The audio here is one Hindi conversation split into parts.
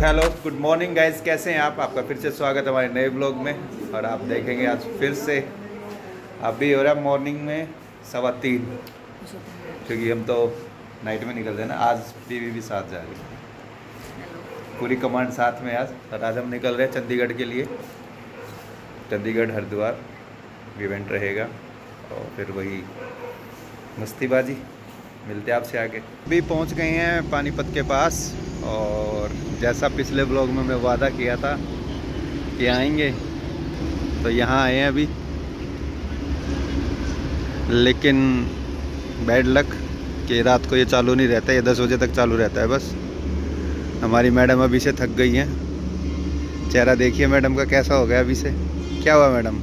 हेलो, गुड मॉर्निंग गाइस, कैसे हैं आप? आपका फिर से स्वागत है हमारे नए ब्लॉग में, और आप देखेंगे आज फिर से, अभी हो रहा है मॉर्निंग में सवा तीन, क्योंकि हम तो नाइट में निकल रहे हैं ना, आज बीवी भी साथ जा रही है। पूरी कमांड साथ में आज, और आज हम निकल रहे हैं चंडीगढ़ के लिए, चंडीगढ़, हरिद्वार, इवेंट रहेगा, और फिर वही मस्तीबाजी, मिलते हैं आपसे आगे। अभी पहुँच गए हैं पानीपत के पास और जैसा पिछले ब्लॉग में मैं वादा किया था कि आएँगे तो यहाँ आए हैं अभी। लेकिन बैड लक कि रात को ये चालू नहीं रहता ये दस बजे तक चालू रहता है बस। हमारी मैडम अभी से थक गई हैं। चेहरा देखिए मैडम का कैसा हो गया अभी से। क्या हुआ मैडम?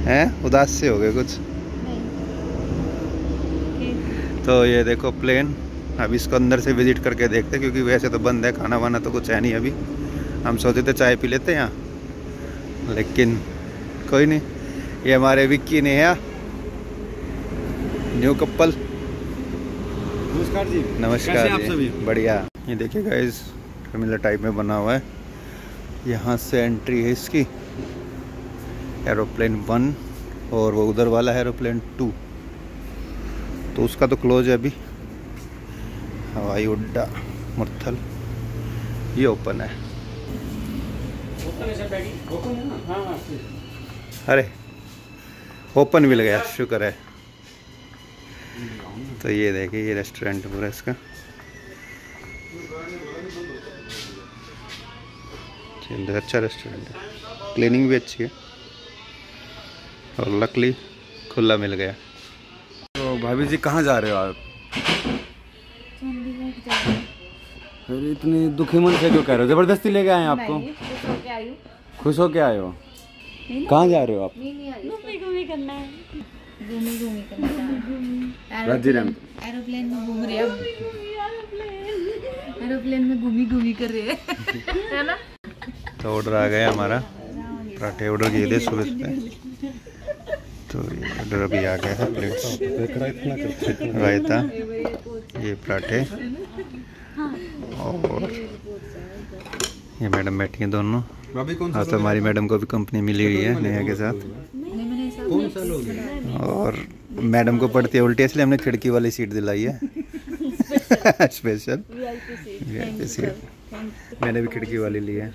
हैं? उदास से हो गए कुछ? तो ये देखो प्लेन अब इसको अंदर से विज़िट करके देखते हैं क्योंकि वैसे तो बंद है खाना वाना तो कुछ है नहीं अभी। हम सोचे थे चाय पी लेते हैं यहाँ लेकिन कोई नहीं ये हमारे विक्की ने है न्यू कपल नमस्कार जी। नमस्कार कैसे आप जी। सभी? बढ़िया। ये देखिएगा इस फैमिली टाइप में बना हुआ है। यहाँ से एंट्री है इसकी। एरोप्लेन वन और वो उधर वाला है एरोप्लेन टू तो उसका तो क्लोज है अभी। हवाई अड्डा, मुरथल, ये ओपन है। अरे ओपन मिल गया, शुक्र है। तो ये देखिए ये रेस्टोरेंट पूरा इसका। अच्छा रेस्टोरेंट है। क्लीनिंग भी अच्छी है। और लकली खुला मिल गया। तो भाभी जी, कहाँ जा रहे हो आप? फिर इतनी दुखी मन से क्यों कह रहे हो? ज़बरदस्ती लेके आए आपको? खुश होके हूँ। खुश हो के आए हो? कहाँ जा रहे हो आप? है। है। एरोप्लेन में घूम रहे हैं एरोप्लेन में घूमी घूमी कर रहे हैं। है ना? तो ऑर्डर आ गया हमारा। पराठे ऑर्डर किए थे सुबह पे तो ये ऑर्डर अभी आ गया है प्लेट्स रायता ये पराठे। और ये मैडम बैठी हैं दोनों। हाँ तो हमारी मैडम को भी कंपनी मिली हुई है नेहा के साथ। और मैडम को पड़ती है उल्टी इसलिए हमने खिड़की वाली सीट दिलाई है। स्पेशल सीट मैंने भी खिड़की वाली ली है।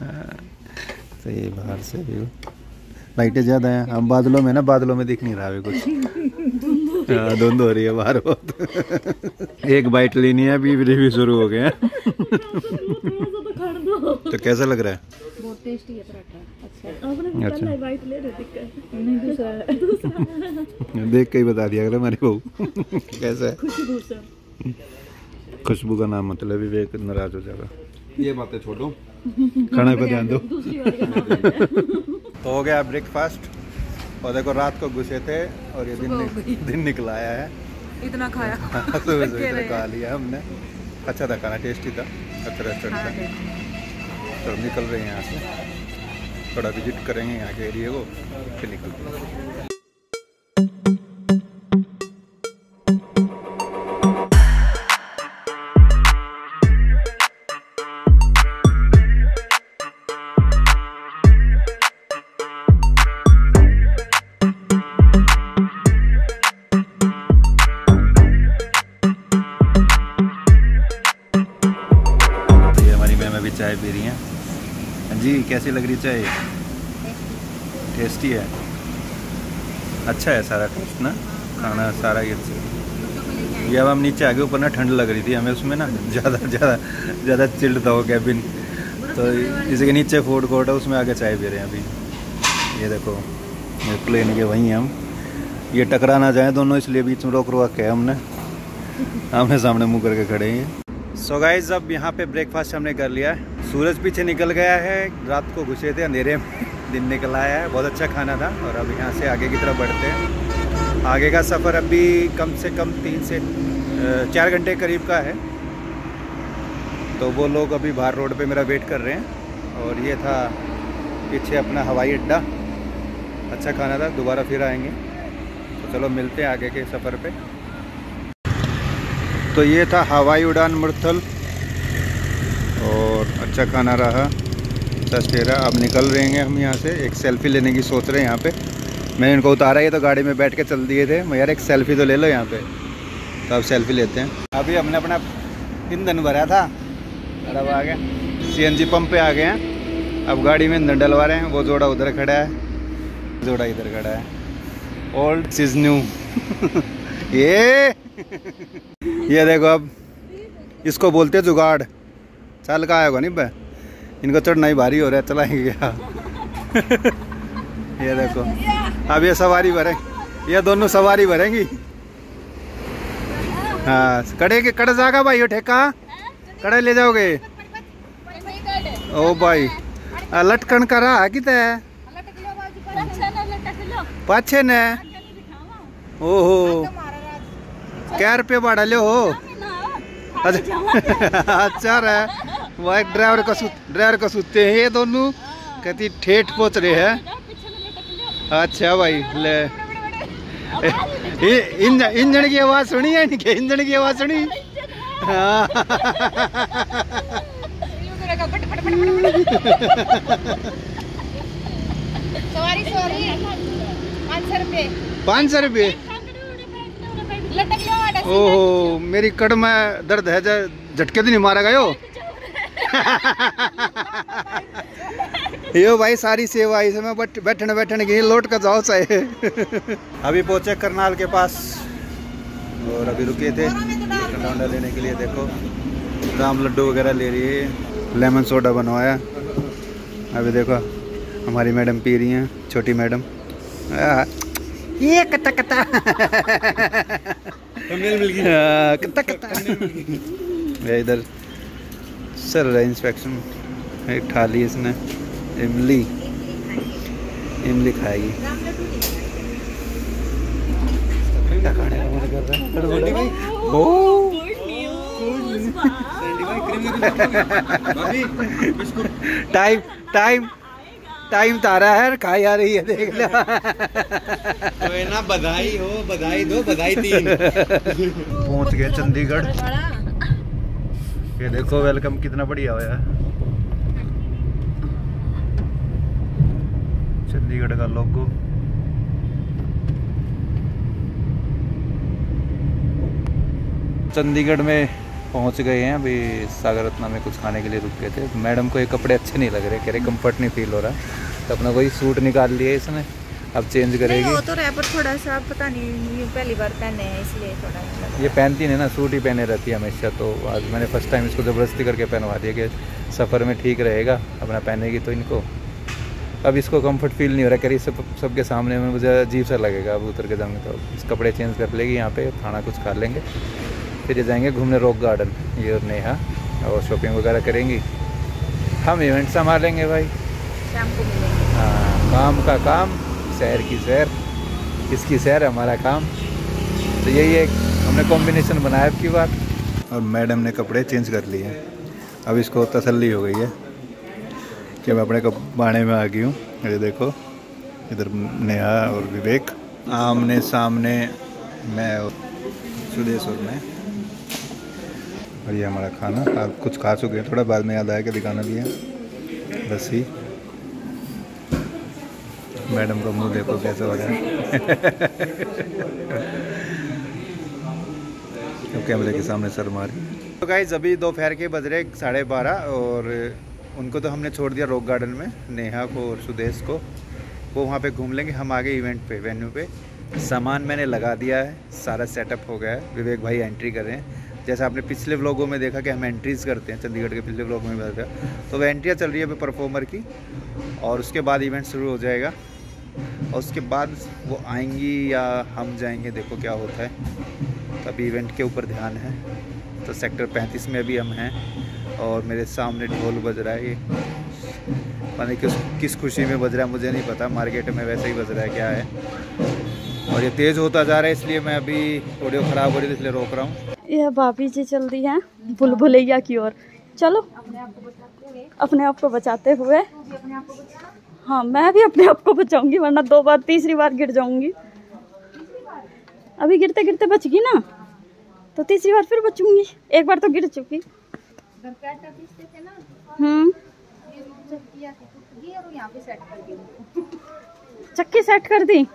हाँ, तो ये बाहर से व्यू लाइटें ज़्यादा हैं। हम बादलों में ना बादलों में दिख नहीं रहा अभी कुछ। धुंध हो रही है बाहर बहुत। एक बाइट लेनी है अभी रिव्यू शुरू हो गए हैं। तो कैसा लग रहा है? बहुत टेस्टी है पराठा। अच्छा अच्छा। वाइट ले रहे नहीं दूसरा देख के ही बता दिया अगर हमारी बहू। कैसा है? खुशबू का नाम मतलब विवेक नाराज़ हो जाएगा। ये बातें छोड़ो। खाने पे ध्यान दो। तो हो गया ब्रेकफास्ट और देखो रात को घुसे थे और ये दिन दिन निकला आया है। इतना खाया। सुबह सुबह इतना खा लिया हमने। अच्छा था खाना टेस्टी था। अच्छा रेस्टोरेंट था। तो निकल रहे हैं यहाँ से। थोड़ा विज़िट करेंगे यहाँ के एरिए को फिर निकल रही हैं। हाँ जी, कैसी लग रही चाय? टेस्टी है। अच्छा है सारा टेस्ट ना? खाना सारा ये अच्छा ये अब हम नीचे आ गए ऊपर ना ठंड लग रही थी, हमें उसमें ना ज़्यादा ज़्यादा ज़्यादा चिल्ड था वो कैबिन तो इसके नीचे फ़ूड कोर्ट है उसमें आगे चाय पी रहे हैं अभी। ये देखो, ये प्लेन के वहीं हम। ये टकरा ना जाए दोनों, इसलिए बीच में रोक रोक के हमने। आमने सामने मुँह करके खड़े हैं। सो गाइज़ अब यहाँ पे ब्रेकफास्ट हमने कर लिया है। सूरज पीछे निकल गया है। रात को घुसे थे अंधेरे में। दिन निकल आया है। बहुत अच्छा खाना था और अब यहाँ से आगे की तरफ़ बढ़ते हैं। आगे का सफ़र अभी कम से कम तीन से चार घंटे करीब का है। तो वो लोग अभी बाहर रोड पे मेरा वेट कर रहे हैं। और ये था पीछे अपना हवाई अड्डा। अच्छा खाना था। दोबारा फिर आएँगे। तो चलो मिलते हैं आगे के सफ़र पे। तो ये था हवाई उड़ान मुरथल और अच्छा खाना रहा। सस्टेरा अब निकल रहे हैं हम यहाँ से। एक सेल्फी लेने की सोच रहे हैं यहाँ पे। मैंने इनको उतारा, ये तो गाड़ी में बैठ के चल दिए थे। मैं यार, एक सेल्फी तो ले लो यहाँ पे। तो अब सेल्फी लेते हैं। अभी हमने अपना ईंधन भरा था। अब आ गए। सीएनजी पंप पे आ गए हैं। अब गाड़ी में ईंधन डलवा रहे हैं। वो जोड़ा उधर खड़ा है। जोड़ा इधर खड़ा है। ओल्ड इज़ न्यू ये! ये देखो अब। इसको बोलते हैं जुगाड़। चल का आएगा नहीं बे? इनको चढ़ना ही भारी हो रहा है चलाएँगे क्या ये देखो। अब ये सवारी भरे ये दोनों सवारी भरेंगी? हाँ कड़े के कड़ जाएगा भाई ये ठेका? कड़े ले जाओगे? ओ भाई। लटकन का रहा कि ते? पाछे ने? ओहो। क्या रुपये भाड़ा ले हो? अच्छा। अच्छा रहा। वाइट ड्राइवर का ड्राइवर का सुते हैं ये दोनों। कहती ठेठ पहुँच रहे हैं। अच्छा भाई ले। इंजन इंजन की आवाज़ सुनी है नहीं इंजन की आवाज़ सुनी? हाँ। सवारी सवारी। पाँच सौ रुपये। ओहो मेरी कड़ में दर्द है झटके तो नहीं मारा गयो यो भाई सारी सेवा इसमें बट बैठने बैठने की लौट कर जाओ चाहे अभी पहुँचे करनाल के पास। और अभी रुके थे। ठंडा लेने के लिए देखो। राम लड्डू वगैरह ले रही है लेमन सोडा बनवाया। अभी देखो हमारी मैडम पी रही हैं छोटी मैडम। ये कता कता। कता कता। इधर चल रहा है इंस्पेक्शन एक थाली इसने। इमली। इमली खाएगी। ठंडा खाने का मन कर रहा है? ओ। टाइम टाइम टाइम तारा है खाई आ रही है देख लो। तो ना बधाई हो बधाई दो बधाई तीन। पहुँच गए चंडीगढ़। ये देखो वेलकम कितना बढ़िया हुआ है चंडीगढ़ का लोगो चंडीगढ़ में पहुँच गए हैं, अभी सागर रत्ना में कुछ खाने के लिए रुक गए थे। मैडम को ये कपड़े अच्छे नहीं लग रहे, कह रहे कंफर्ट नहीं फील हो रहा। तो अपना वही सूट निकाल लिए इसने। अब चेंज करेगी। वो तो रैपर थोड़ा सा पता नहीं ये पहली बार पहने हैं इसलिए थोड़ा ये पहनती नहीं ना सूट ही पहने रहती है हमेशा तो आज मैंने फ़र्स्ट टाइम इसको ज़बरदस्ती करके पहनवा दिया कि सफ़र में ठीक रहेगा अपना पहनेगी तो इनको। अब इसको कंफर्ट फील नहीं हो रहा कह रही सब सबके सामने में मुझे अजीब सा लगेगा अब उतर के जाऊँगे तो इस कपड़े चेंज कर लेगी यहाँ पे खाना कुछ खा लेंगे। फिर ये जाएँगे घूमने रॉक गार्डन ये और नेहा और शॉपिंग वगैरह करेंगी। हम इवेंट संभालेंगे भाई। शाम को मिलेंगे। हाँ काम का काम। सैर की सैर इसकी सैर हमारा काम। तो यही एक हमने कॉम्बिनेशन बनाया की बात। और मैडम ने कपड़े चेंज कर लिए अब इसको तसल्ली हो गई है कि मैं अपने बाणे में आ गई हूँ। ये देखो, इधर नेहा और विवेक। आमने सामने मैं और सुदेश और मैं। और ये हमारा खाना, आप कुछ खा चुके हैं। थोड़ा बाद में याद आया कि दिखाना भी है। बस ही। मैडम का मुँह देखो कैसे हो रहा है। कैमरे के सामने सर मारी। तो गाइज़ अभी दोपहर के बज रहे साढ़े बारह और उनको तो हमने छोड़ दिया रॉक गार्डन में, नेहा को और सुदेश को। वो वहाँ पे घूम लेंगे, हम आगे इवेंट पे वेन्यू पे। सामान मैंने लगा दिया है, सारा सेटअप हो गया है। विवेक भाई एंट्री कर रहे हैं। जैसे आपने पिछले व्लॉगों में देखा कि हम एंट्रीज करते हैं, चंडीगढ़ के पिछले व्लॉग में भी तो वह एंट्रियाँ चल रही है परफॉर्मर की और उसके बाद इवेंट शुरू हो जाएगा। और उसके बाद वो आएँगी या हम जाएँगे, देखो क्या होता है। अभी इवेंट के ऊपर ध्यान है। तो सेक्टर 35 में अभी हम हैं और मेरे सामने ढोल बज रहा है। पता किस किस खुशी में बज रहा है, मुझे नहीं पता। मार्केट में वैसे ही बज रहा है, क्या है। और ये तेज़ होता जा रहा है, इसलिए मैं अभी ऑडियो ख़राब हो रही है, इसलिए रोक रहा हूँ। यह भाभी जी चल रही हैं बुलबुलैया की ओर। चलो, अपने आप को बचाते हुए। हाँ मैं भी अपने आप को बचाऊँगी, वरना दो बार, तीसरी बार गिर जाऊँगी। अभी गिरते गिरते बच गई ना? तो तीसरी बार फिर बचूँगी। एक बार तो गिर चुकी। हम्म। चक्की सेट कर दी।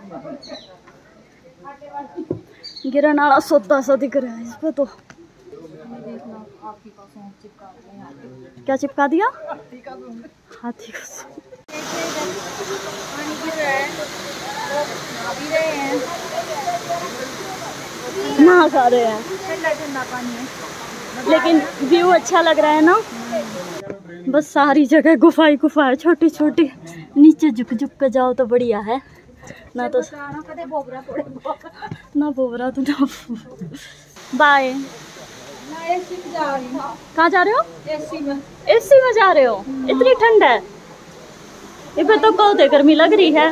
गिरन वाला सोता सा दिख रहा है, इस पे तो। क्या चिपका दिया? हाथी का। पानी गिर रहा है लोग नहा भी रहे हैं। नहा खा रहे हैं। ठंडा ठंडा पानी है। लेकिन व्यू अच्छा लग रहा है ना? बस सारी जगह गुफा ही गुफा है छोटी छोटी। नीचे झुक झुक के जाओ तो बढ़िया है। ना तो ना बोबरा तो ना बाय। हूँ। कहाँ जा रहे हो? एसी में। एसी में जा रहे हो। इतनी ठंड है। इधर तो कौ दे गर्मी लग रही है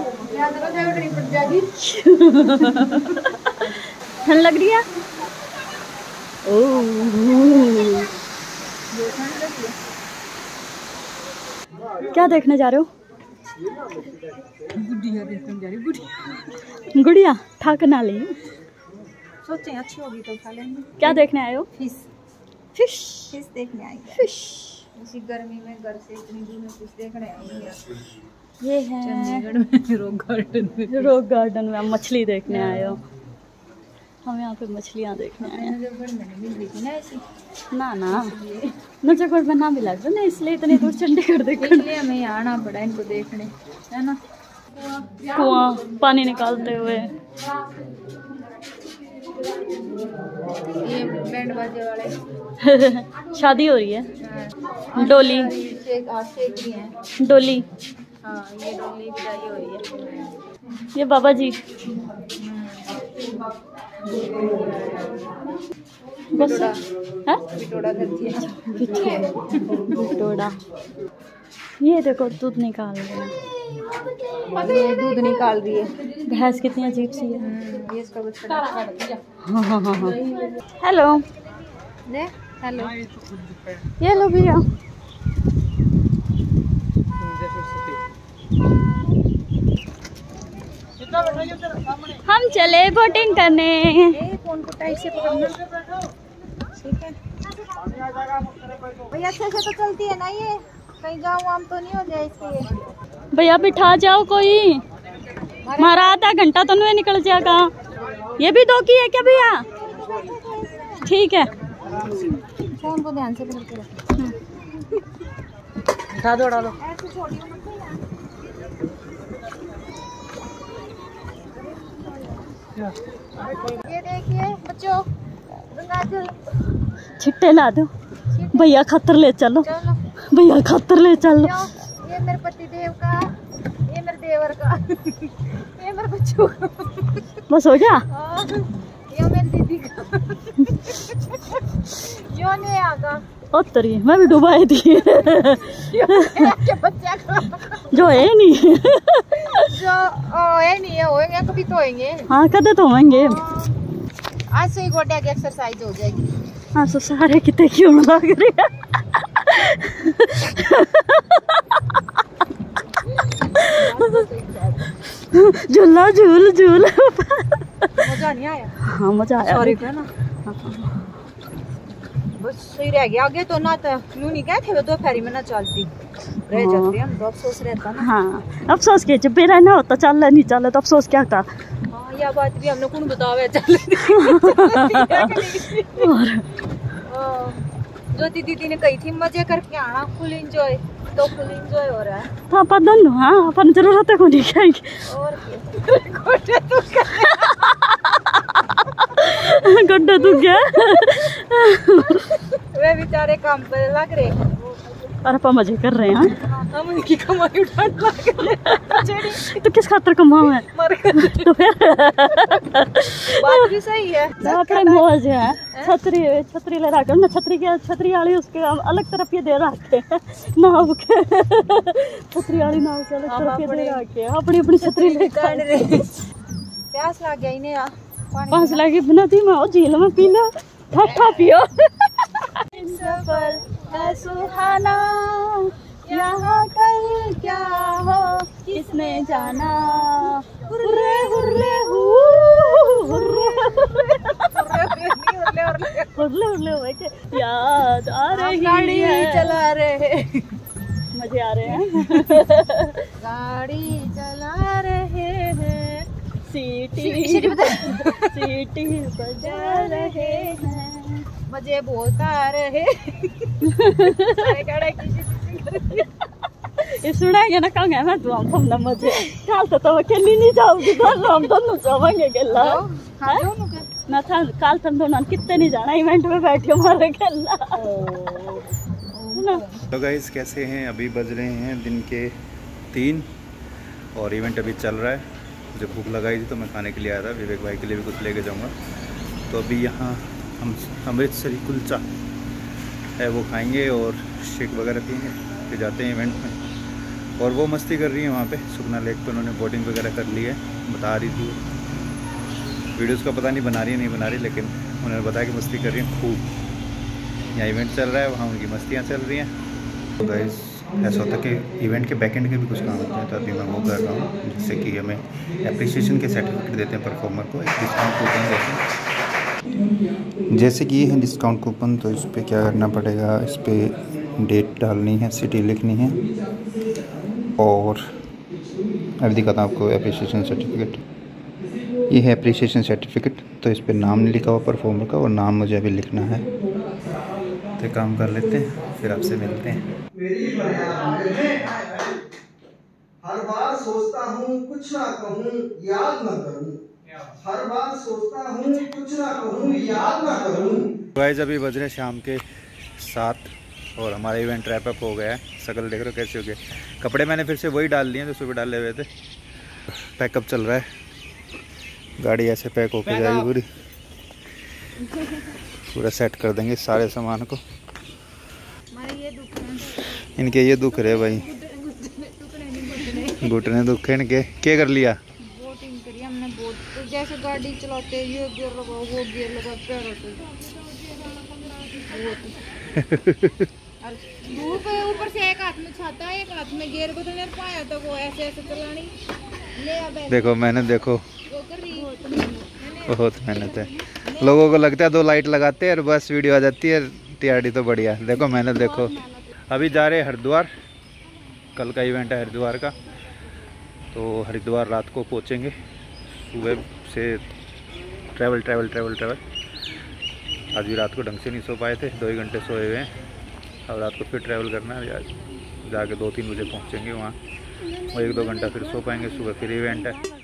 ठंड लग रही है ओह क्या देखने जा रहे हो गुड़िया देखने जा रही गुड़िया गुड़िया ठाक ना ली सोचे अच्छी होगी तो खा लेंगे क्या देखने आए हो फ़िश फ़िश फ़िश देखने आएँगे फ़िश इसी गर्मी में घर से इतनी दूर में फ़िश देखने आएँगे ये है। चंडीगढ़ में रोक गार्डन में। रॉक गार्डन में हम मछली देखने आए हो। हम यहाँ पे मछलियाँ देखने आए हैं। ना ना। ना नजरगढ़ में ना मिला था ना इसलिए इतनी दूर चंडीगढ़ देखने। हमें आना पड़ा इनको देखने है ना? कुआँ पानी निकालते हुए। ये बैंड बाजे वाले। शादी हो रही है। हाँ। डोली। हैं। डोली। हाँ ये डोली विदाई हो रही है। ये बाबा जी। बस है? करती है। बिटोड़ा। ये देखो दूध निकाल रहे हैं। ये दूध निकाल रही है। भैंस कितनी अजीब सी है। हम्म, ये इसका बच्चा हाँ हाँ हाँ हाँ हेलो। ने हेलो। ये लो भैया। हम चले बोटिंग करने। है भैया अच्छे से तो चलती है ना ये? कहीं जाऊँ आम तो नहीं हो जाए इसके भैया बिठा जाओ कोई। हमारा आधा घंटा तो नहीं निकल जाएगा। ये भी दो की है क्या भैया? ठीक है। फ़ोन को ध्यान से पकड़ के रखो दो उठा दो ऐसे छोड़ियो मत ये देखिए बच्चों छिट्टे ला दो। भैया खतर ले चलो। चलो। भैया खतर ले चलो। ये मेरे पति देव का ये मेरे देवर का। ये मेरे बच्चों का। बस हो गया? ये मेरी दीदी का। यो नहीं आगा? ओ तरी मैं भी डुबाई थी बच्चा जो है नहीं। जो ओ ये नहीं है होएँगे कभी तो होएँगे। हाँ कदे तो होंगे आज से ही गोटिया की एक्सरसाइज हो जाएगी। हाँ तो सारे कितने क्यों लग रहे हैं? झूला झूल झूल। मज़ा नहीं आया? हाँ मज़ा आया। सॉरी है ना? बस सही रह गया। आगे तो ना तो यूँ नहीं गए थे वो दोपहरी में ना चलती। रह जाते हम तो अफसोस रहता ना। हाँ अफसोस के चुप्पे रहना होता चल नहीं चल तो अफसोस क्या कर हाँ यह बात भी हमने कौन बतावे चल और हाँ, ज्योति दीदी ने कही थी मज़े करके आना फुल एंजॉय तो फुल एंजॉय हो रहा है। तो अपन दोनों हाँ अपन ज़रूरत है को नहीं खाएँगे। और क्या? तो गड्ढा तू गया। वे बेचारे काम पर लग रहे और अपन मज़े कर रहे हैं हाँ? हम उनकी कमाई उठाने लग रहे तो किस खातर कमाओ है? मर तो फिर? बात भी सही है। अपने मौज है। छतरी छतरी ले रखे। ना छतरी के छतरी वाली उसके अलग तरफ़ ये दे रखे हैं। नाव के। छतरी वाली नाव के अलग तरफ़ ये दे रखे हैं। अपनी अपनी छतरी ले काट प्यास लग गया इन्हें पाँच लागी नदी में और झील में पी लो ठट्ठा पियो। सफ़र है सुहाना यहाँ कल क्या हो किसने जाना? हुर्रे हुर्रे हुर्रे के याद आ रही गाड़ी है। चला रहे मज़े आ रहे हैं। गाड़ी सीटी सीटी बजा रहे हैं। मज़े बहुत आ रहे ना मैं तो हम तुमने मज़े कल तो नहीं जाओगी हम जावांगे गेला हाँ नु था कल तुम दोनों कितने नहीं जाना इवेंट में बैठे गेला तो कैसे हैं? अभी बज रहे हैं दिन के तीन और इवेंट अभी चल रहा है। मुझे भूख लगाई थी तो मैं खाने के लिए आया था, विवेक भाई के लिए भी कुछ लेके जाऊँगा। तो अभी यहाँ हम अमृतसरी कुलचा है, वो खाएँगे और शेक वगैरह पियेंगे, फिर जाते हैं इवेंट में। और वो मस्ती कर रही है वहाँ पे, सुखना लेक पे उन्होंने बोटिंग वगैरह कर ली है, बता रही थी। वीडियोस का पता नहीं बना रही है, नहीं बना रही, लेकिन उन्होंने बताया कि मस्ती कर रही हैं, खूब। यहाँ इवेंट चल रहा है, वहाँ उनकी मस्तियाँ चल रही हैं। तो ऐसा होता है कि इवेंट के बैक एंड के भी कुछ काम होते हैं तो अभी मैं वो कर रहा हूँ जिससे कि हमें अप्रिसिएशन के सर्टिफिकेट देते हैं परफॉर्मर को एक डिस्काउंट कूपन देते हैं। जैसे कि ये है डिस्काउंट कूपन तो इस पर क्या करना पड़ेगा? इस पर डेट डालनी है सिटी लिखनी है और अभी दिखाता हूँ आपको अप्रिसिएशन सर्टिफिकेट ये है अप्रिसिएशन सर्टिफिकेट तो इस पर नाम नहीं लिखा हुआ परफॉर्मर का और नाम मुझे अभी लिखना है। तो काम कर लेते हैं। फिर आपसे मिलते हैं। मेरी हर बार सोचता हूँ कुछ ना कहूँ याद ना करूँ। हर बार सोचता हूँ कुछ ना कहूँ याद ना करूँ। गाइस अभी बज रहे शाम के सात और हमारा इवेंट रैप अप हो गया है। शकल देख रहे हो कैसे हो गए कपड़े मैंने फिर से वही डाल लिए जो सुबह डाले हुए थे। पैकअप चल रहा है। गाड़ी ऐसे पैक होके जाएगी पूरी। पूरा सेट कर देंगे सारे सामान को। इनके ये दुख रहे भाई। घुटने दुख है इनके। क्या कर लिया? जैसे गाड़ी चलाते ये गियर लगाओ वो गियर लगाओ पैरों से। धूप ऊपर से एक हाथ में छाता एक हाथ में गियर को तो नहीं पाया तो वो ऐसे ऐसे चलानी। ले देखो मेहनत देखो। मैंने बहुत मेहनत। है। लोगों को लगता है दो लाइट लगाते हैं और बस वीडियो आ जाती है। टीआरडी तो बढ़िया। देखो मेहनत देखो। अभी जा रहे हरिद्वार। कल का इवेंट है हरिद्वार का। तो हरिद्वार रात को पहुँचेंगे। सुबह से ट्रैवल ट्रैवल ट्रैवल ट्रैवल आज भी रात को ढंग से नहीं सो पाए थे। दो ही घंटे सोए हुए हैं। अब रात को फिर ट्रैवल करना है। आज जाके दो तीन बजे पहुँचेंगे वहाँ। वो एक दो घंटा फिर सो पाएँगे। सुबह फिर इवेंट है।